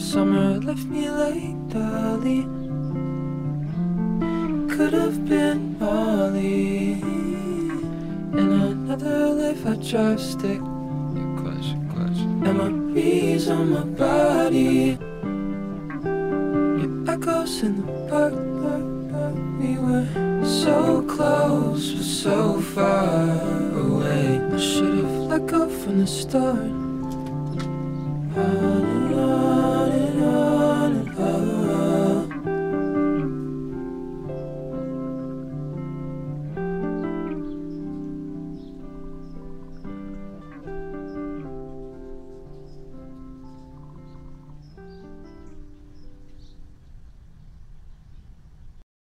Summer left me like Dali. Could have been Molly. In another life, I drive stick. Yeah, clutch, clutch. bees on my body. Your echoes in the park, park, park. We were so close, but so far away. I should have let go from the start. Oh.